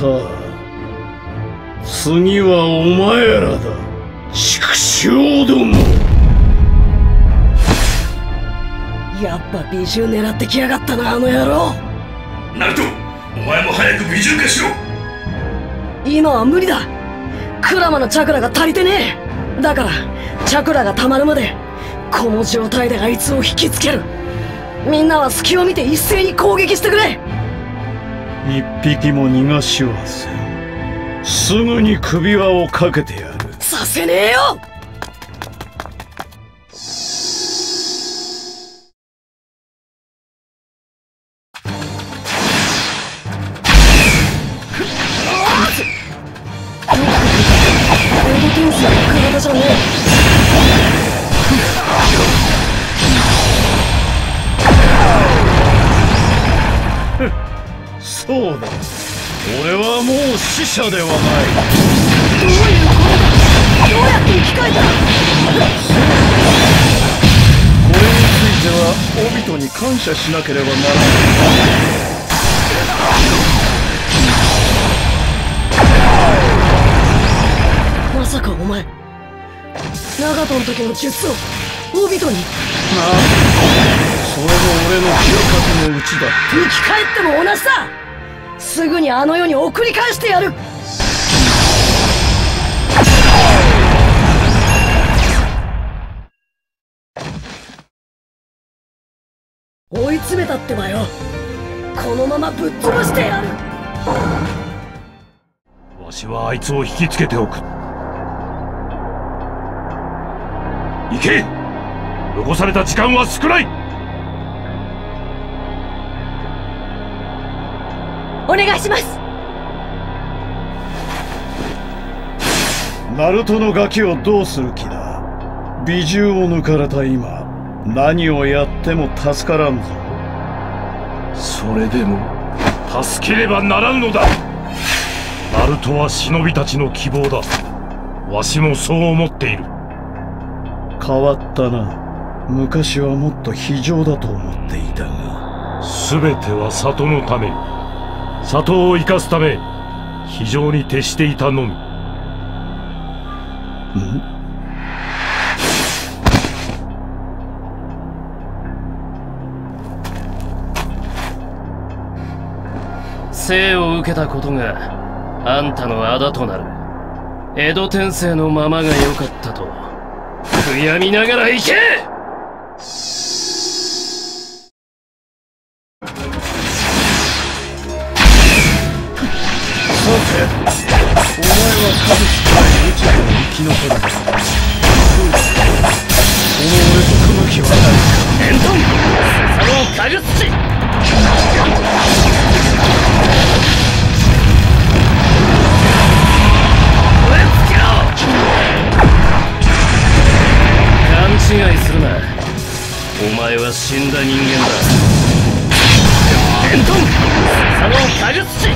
さあ次はお前らだ。畜生どもやっぱ美獣狙ってきやがったなあの野郎。ナルトお前も早く美獣化しろ。今は無理だ。クラマのチャクラが足りてねえ。だからチャクラが溜まるまでこの状態であいつを引きつける。みんなは隙を見て一斉に攻撃してくれ一匹も逃がしはせん。すぐに首輪をかけてやる。させねえよ！体じゃねそうだ。俺はもう死者ではない。どういうこと？だどうやって生き返ったこれについてはオビトに感謝しなければならまさかお前長門の時の術をオビトに？ないそれも俺の計画のうちだ。生き返っても同じだすぐにあの世に送り返してやる。追い詰めたってばよ。このままぶっ潰してやる。わしはあいつを引きつけておく。行け。残された時間は少ない。お願いします。ナルトのガキをどうする気だ？美獣を抜かれた今何をやっても助からんぞ。それでも助ければならんのだ。ナルトは忍びたちの希望だ。わしもそう思っている。変わったな。昔はもっと非常だと思っていたが。全ては里のため里を生かすため非常に徹していたのみ。生を受けたことがあんたの仇となる。江戸天聖のままが良かったと悔やみながら行け!生き残るのだどうだこの俺と組む気はな。いかエントン佐野カグ土燃え尽きろ勘違いするな。お前は死んだ人間だエントン佐野カグ土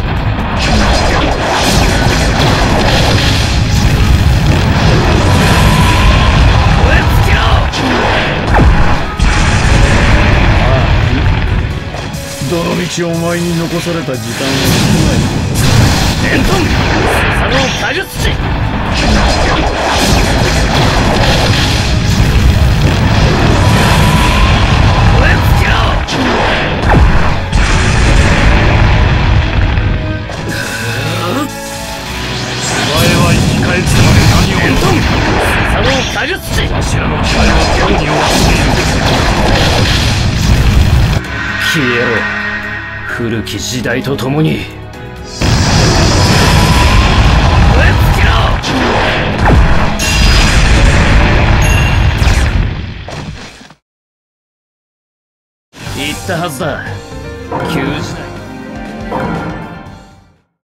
どの道お前に残された時間はエントン佐野カグ土燃え尽きろお前は生き返るまで何をエントン佐野カグ土わしらの期待は今日に終わっている消えろ古き時代とともに。言ったはずだ。旧時代。